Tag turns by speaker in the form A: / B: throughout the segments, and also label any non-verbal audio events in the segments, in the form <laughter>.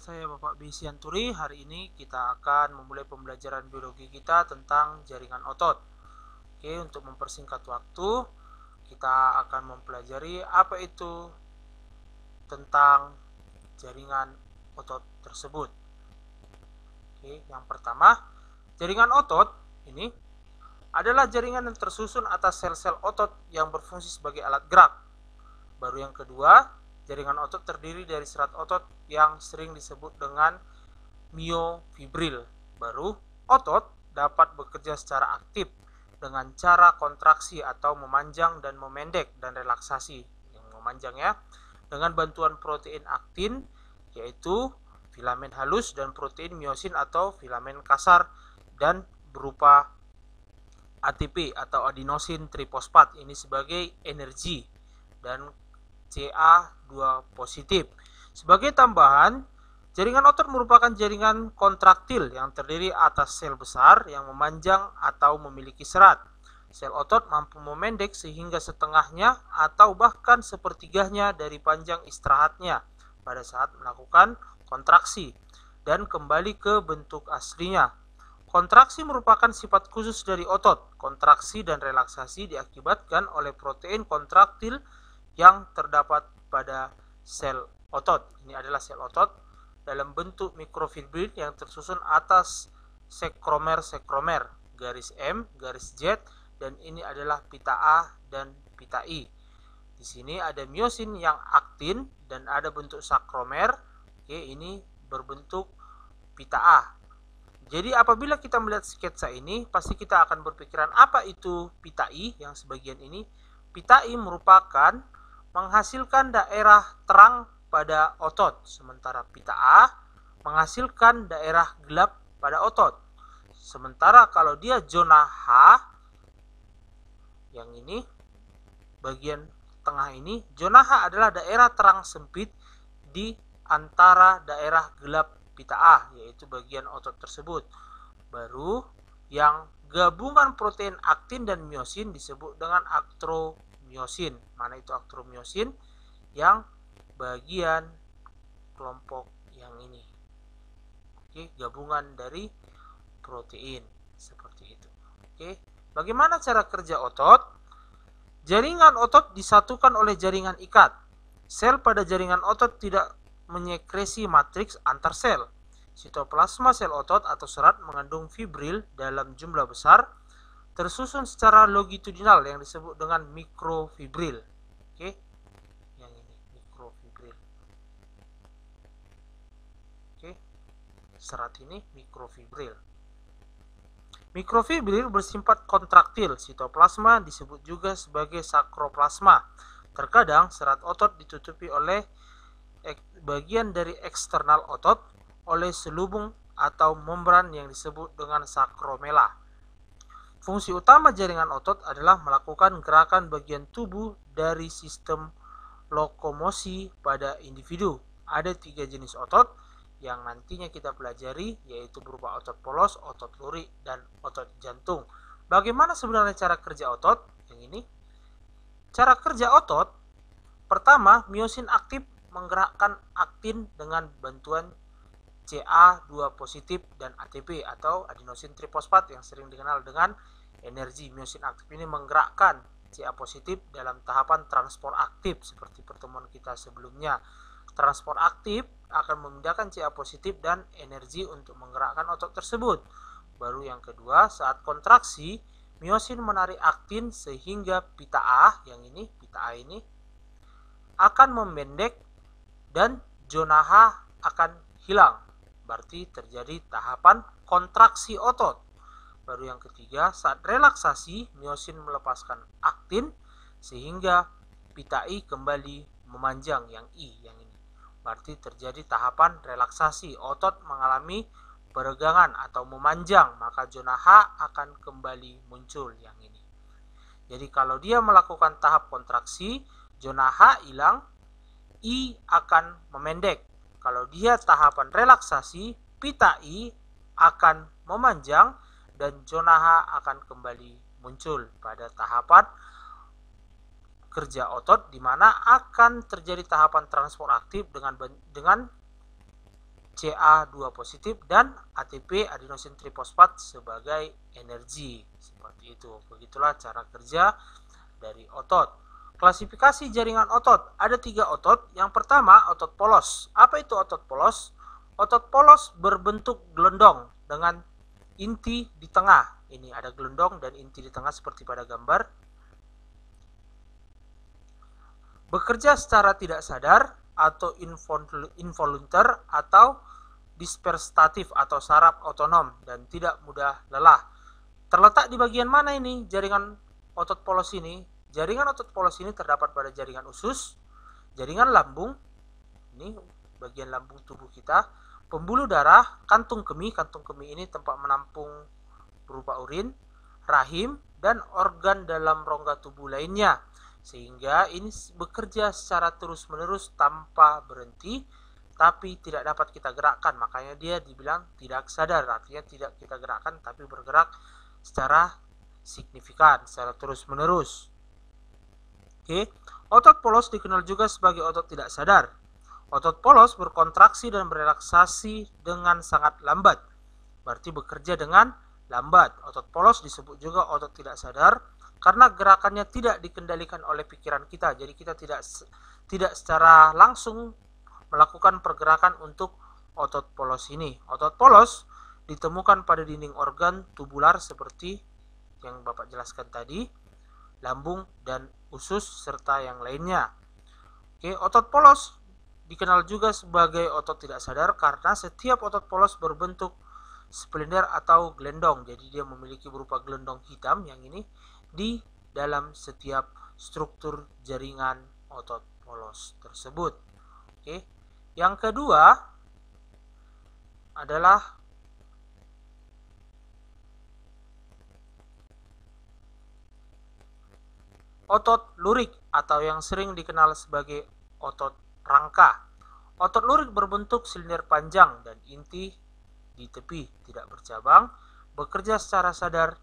A: saya Bapak Bisianturi. Hari ini kita akan memulai pembelajaran biologi kita tentang jaringan otot. Oke, untuk mempersingkat waktu, kita akan mempelajari apa itu tentang jaringan otot tersebut. Oke, yang pertama, jaringan otot ini adalah jaringan yang tersusun atas sel-sel otot yang berfungsi sebagai alat gerak. Baru yang kedua, Jaringan otot terdiri dari serat otot yang sering disebut dengan miofibril. Baru, otot dapat bekerja secara aktif dengan cara kontraksi atau memanjang dan memendek dan relaksasi yang memanjang ya dengan bantuan protein aktin yaitu filamen halus dan protein miosin atau filamen kasar dan berupa ATP atau adenosin trifosfat ini sebagai energi dan CA2 positif. Sebagai tambahan, jaringan otot merupakan jaringan kontraktil yang terdiri atas sel besar yang memanjang atau memiliki serat. Sel otot mampu memendek sehingga setengahnya atau bahkan sepertiganya dari panjang istirahatnya pada saat melakukan kontraksi dan kembali ke bentuk aslinya. Kontraksi merupakan sifat khusus dari otot. Kontraksi dan relaksasi diakibatkan oleh protein kontraktil yang terdapat pada sel otot. Ini adalah sel otot dalam bentuk mikrofibril yang tersusun atas sekromer-sekromer garis M, garis Z dan ini adalah pita A dan pita I. Di sini ada miosin yang aktin dan ada bentuk sakromer. Oke, ini berbentuk pita A. Jadi apabila kita melihat sketsa ini, pasti kita akan berpikiran apa itu pita I yang sebagian ini. Pita I merupakan menghasilkan daerah terang pada otot, sementara pita A menghasilkan daerah gelap pada otot. Sementara kalau dia zona H, yang ini, bagian tengah ini, zona H adalah daerah terang sempit di antara daerah gelap pita A, yaitu bagian otot tersebut. Baru yang gabungan protein aktin dan miosin disebut dengan aktro miosin. Mana itu akromiosin? Yang bagian kelompok yang ini. Oke, gabungan dari protein seperti itu. Oke, bagaimana cara kerja otot? Jaringan otot disatukan oleh jaringan ikat. Sel pada jaringan otot tidak menyekresi matriks antar sel. Sitoplasma sel otot atau serat mengandung fibril dalam jumlah besar tersusun secara longitudinal yang disebut dengan mikrofibril. Oke. Yang ini mikrofibril. Oke. Serat ini mikrofibril. Mikrofibril bersifat kontraktil. Sitoplasma disebut juga sebagai sakroplasma. Terkadang serat otot ditutupi oleh bagian dari eksternal otot oleh selubung atau membran yang disebut dengan sakromela. Fungsi utama jaringan otot adalah melakukan gerakan bagian tubuh dari sistem lokomosi pada individu. Ada tiga jenis otot yang nantinya kita pelajari yaitu berupa otot polos, otot lurik, dan otot jantung. Bagaimana sebenarnya cara kerja otot? Yang ini. Cara kerja otot pertama miosin aktif menggerakkan aktin dengan bantuan CA2 positif dan ATP atau adenosin trifosfat yang sering dikenal dengan energi miosin aktif ini menggerakkan CA positif dalam tahapan transport aktif seperti pertemuan kita sebelumnya. Transport aktif akan memindahkan CA positif dan energi untuk menggerakkan otot tersebut. Baru yang kedua, saat kontraksi, miosin menarik aktin sehingga pita A yang ini, pita A ini akan memendek dan zona H akan hilang berarti terjadi tahapan kontraksi otot. Baru yang ketiga, saat relaksasi, miosin melepaskan aktin sehingga pita I kembali memanjang yang I yang ini. Berarti terjadi tahapan relaksasi, otot mengalami peregangan atau memanjang, maka zona H akan kembali muncul yang ini. Jadi kalau dia melakukan tahap kontraksi, zona H hilang, I akan memendek kalau dia tahapan relaksasi, pita I akan memanjang dan zona H akan kembali muncul pada tahapan kerja otot di mana akan terjadi tahapan transport aktif dengan dengan Ca2 positif dan ATP adenosin trifosfat sebagai energi. Seperti itu. Begitulah cara kerja dari otot. Klasifikasi jaringan otot. Ada tiga otot. Yang pertama otot polos. Apa itu otot polos? Otot polos berbentuk gelondong dengan inti di tengah. Ini ada gelondong dan inti di tengah seperti pada gambar. Bekerja secara tidak sadar atau involuntar atau dispersatif atau saraf otonom dan tidak mudah lelah. Terletak di bagian mana ini jaringan otot polos ini? Jaringan otot polos ini terdapat pada jaringan usus, jaringan lambung, ini bagian lambung tubuh kita, pembuluh darah, kantung kemih, kantung kemih ini tempat menampung berupa urin, rahim, dan organ dalam rongga tubuh lainnya. Sehingga ini bekerja secara terus-menerus tanpa berhenti tapi tidak dapat kita gerakkan. Makanya dia dibilang tidak sadar artinya tidak kita gerakkan tapi bergerak secara signifikan secara terus-menerus oke otot polos dikenal juga sebagai otot tidak sadar. Otot polos berkontraksi dan berelaksasi dengan sangat lambat berarti bekerja dengan lambat. Otot polos disebut juga otot tidak sadar karena gerakannya tidak dikendalikan oleh pikiran kita. Jadi kita tidak tidak secara langsung melakukan pergerakan untuk otot polos ini. Otot polos ditemukan pada dinding organ tubular seperti yang Bapak jelaskan tadi lambung dan usus serta yang lainnya Oke, otot polos dikenal juga sebagai otot tidak sadar karena setiap otot polos berbentuk splender atau gelendong. Jadi dia memiliki berupa gelendong hitam yang ini di dalam setiap struktur jaringan otot polos tersebut. Oke. Yang kedua adalah otot lurik atau yang sering dikenal sebagai otot rangka. Otot lurik berbentuk silinder panjang dan inti di tepi, tidak bercabang, bekerja secara sadar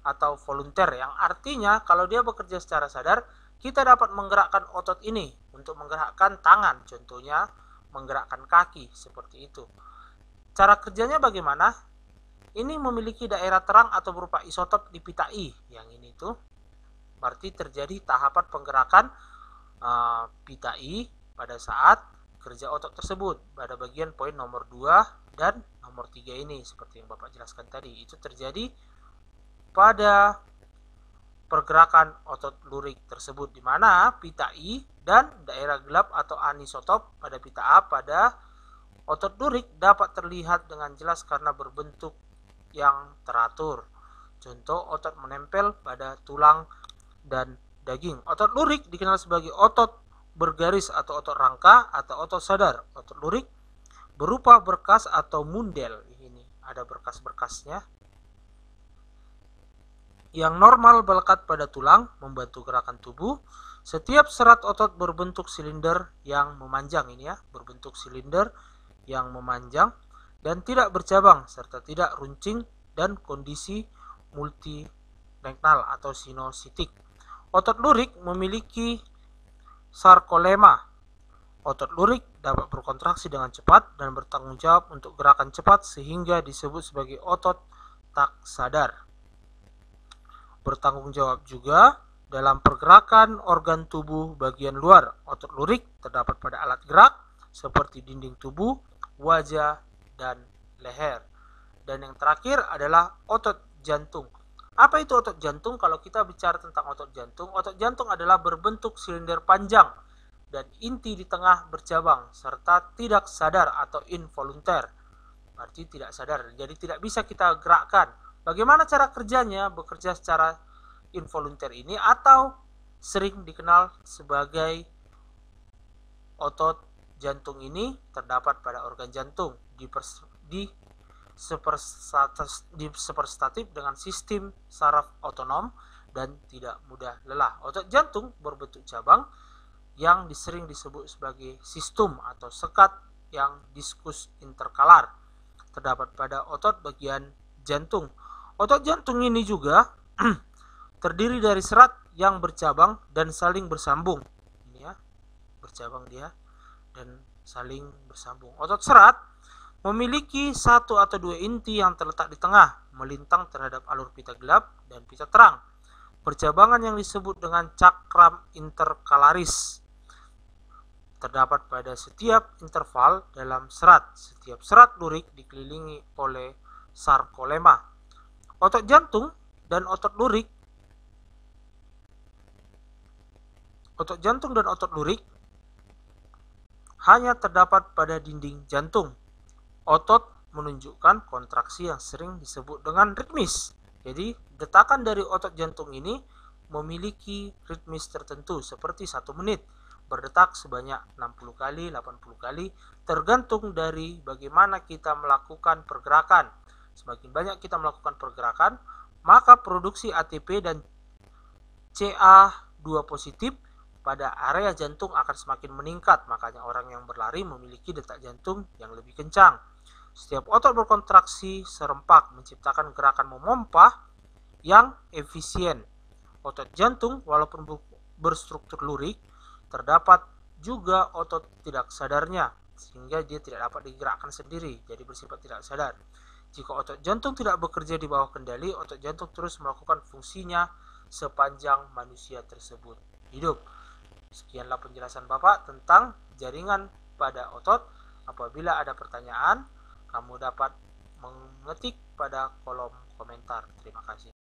A: atau volunteer yang artinya kalau dia bekerja secara sadar kita dapat menggerakkan otot ini untuk menggerakkan tangan contohnya menggerakkan kaki seperti itu. Cara kerjanya bagaimana? Ini memiliki daerah terang atau berupa isotop di pita I yang ini tuh berarti terjadi tahapan penggerakan uh, pita I pada saat kerja otot tersebut pada bagian poin nomor 2 dan nomor 3 ini seperti yang Bapak jelaskan tadi itu terjadi pada pergerakan otot lurik tersebut di mana pita I dan daerah gelap atau anisotop pada pita A pada otot lurik dapat terlihat dengan jelas karena berbentuk yang teratur. Contoh otot menempel pada tulang dan daging. Otot lurik dikenal sebagai otot bergaris atau otot rangka atau otot sadar. Otot lurik berupa berkas atau mundel. Ini ada berkas-berkasnya yang normal melekat pada tulang membantu gerakan tubuh. Setiap serat otot berbentuk silinder yang memanjang ini ya, berbentuk silinder yang memanjang dan tidak bercabang serta tidak runcing dan kondisi multirenal atau sinositik. Otot lurik memiliki sarkolema. Otot lurik dapat berkontraksi dengan cepat dan bertanggung jawab untuk gerakan cepat sehingga disebut sebagai otot tak sadar bertanggung jawab juga dalam pergerakan organ tubuh bagian luar. Otot lurik terdapat pada alat gerak seperti dinding tubuh, wajah, dan leher. Dan yang terakhir adalah otot jantung. Apa itu otot jantung? Kalau kita bicara tentang otot jantung, otot jantung adalah berbentuk silinder panjang dan inti di tengah bercabang serta tidak sadar atau involunter. Berarti tidak sadar. Jadi tidak bisa kita gerakkan Bagaimana cara kerjanya? Bekerja secara involunter ini atau sering dikenal sebagai otot jantung ini terdapat pada organ jantung di, di superstatif dengan sistem saraf otonom dan tidak mudah lelah. Otot jantung berbentuk cabang yang disering disebut sebagai sistem atau sekat yang diskus interkalar terdapat pada otot bagian jantung Otot jantung ini juga <clears throat> terdiri dari serat yang bercabang dan saling bersambung. Ini ya, bercabang dia dan saling bersambung. Otot serat memiliki satu atau dua inti yang terletak di tengah, melintang terhadap alur pita gelap dan pita terang. Percabangan yang disebut dengan cakram interkalaris terdapat pada setiap interval dalam serat. Setiap serat lurik dikelilingi oleh sarkolema. Otot jantung dan otot lurik Otot jantung dan otot lurik hanya terdapat pada dinding jantung. Otot menunjukkan kontraksi yang sering disebut dengan ritmis. Jadi, detakan dari otot jantung ini memiliki ritmis tertentu seperti satu menit berdetak sebanyak 60 kali, 80 kali tergantung dari bagaimana kita melakukan pergerakan. Semakin banyak kita melakukan pergerakan, maka produksi ATP dan CA2 positif pada area jantung akan semakin meningkat. Makanya orang yang berlari memiliki detak jantung yang lebih kencang. Setiap otot berkontraksi serempak menciptakan gerakan memompa yang efisien. Otot jantung walaupun berstruktur lurik terdapat juga otot tidak sadarnya sehingga dia tidak dapat digerakkan sendiri jadi bersifat tidak sadar. Jika otot jantung tidak bekerja di bawah kendali, otot jantung terus melakukan fungsinya sepanjang manusia tersebut hidup. Sekianlah penjelasan Bapak tentang jaringan pada otot. Apabila ada pertanyaan, kamu dapat mengetik pada kolom komentar. Terima kasih.